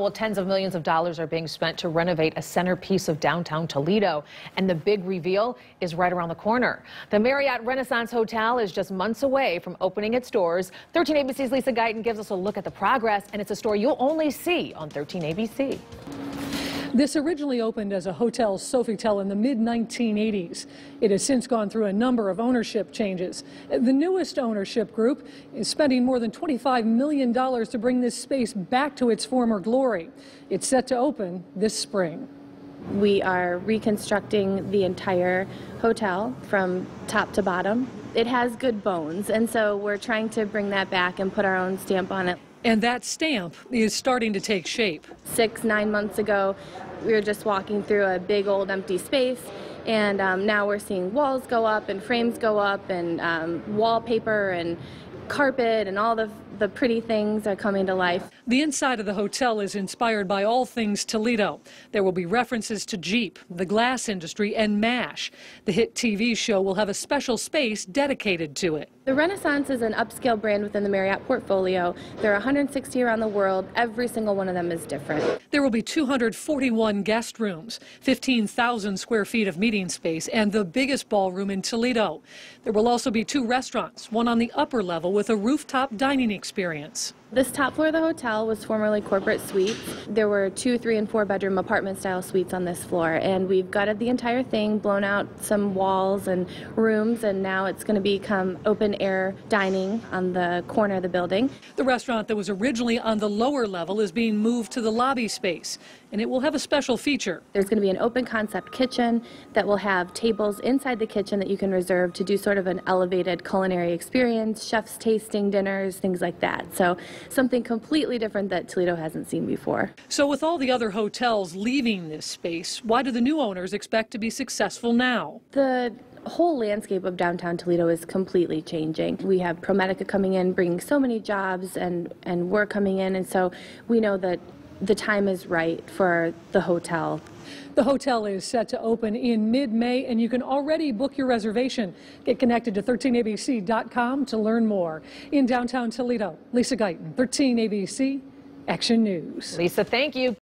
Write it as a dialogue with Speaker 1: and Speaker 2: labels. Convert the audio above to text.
Speaker 1: Well, tens of millions of dollars are being spent to renovate a centerpiece of downtown Toledo, and the big reveal is right around the corner. The Marriott Renaissance Hotel is just months away from opening its doors. 13 ABC's Lisa Guyton gives us a look at the progress, and it's a story you'll only see on 13 ABC.
Speaker 2: This originally opened as a Hotel Sofitel in the mid-1980s. It has since gone through a number of ownership changes. The newest ownership group is spending more than $25 million to bring this space back to its former glory. It's set to open this spring.
Speaker 3: We are reconstructing the entire hotel from top to bottom. It has good bones, and so we're trying to bring that back and put our own stamp on it.
Speaker 2: And that stamp is starting to take shape.
Speaker 3: Six, nine months ago, we were just walking through a big old empty space and um, now we're seeing walls go up and frames go up and um, wallpaper and carpet and all the, the pretty things are coming to life.
Speaker 2: The inside of the hotel is inspired by all things Toledo. There will be references to Jeep, the glass industry, and MASH. The hit TV show will have a special space dedicated to it.
Speaker 3: The Renaissance is an upscale brand within the Marriott portfolio. There are 160 around the world. Every single one of them is different.
Speaker 2: There will be 241 guest rooms, 15,000 square feet of meeting space, and the biggest ballroom in Toledo. There will also be two restaurants, one on the upper level with a rooftop dining experience.
Speaker 3: This top floor of the hotel was formerly corporate suites. There were two, three, and four bedroom apartment style suites on this floor, and we've gutted the entire thing, blown out some walls and rooms, and now it's going to become open air dining on the corner of the building.
Speaker 2: The restaurant that was originally on the lower level is being moved to the lobby space, and it will have a special feature.
Speaker 3: There's going to be an open concept kitchen that will have tables inside the kitchen that you can reserve to do sort of an elevated culinary experience, chefs tasting dinners, things like that. So something completely different that Toledo hasn't seen before.
Speaker 2: So with all the other hotels leaving this space, why do the new owners expect to be successful now?
Speaker 3: The whole landscape of downtown Toledo is completely changing. We have ProMedica coming in, bringing so many jobs and, and we're coming in, and so we know that the time is right for the hotel.
Speaker 2: The hotel is set to open in mid-May, and you can already book your reservation. Get connected to 13abc.com to learn more. In downtown Toledo, Lisa Guyton, 13ABC, Action News.
Speaker 1: Lisa, thank you.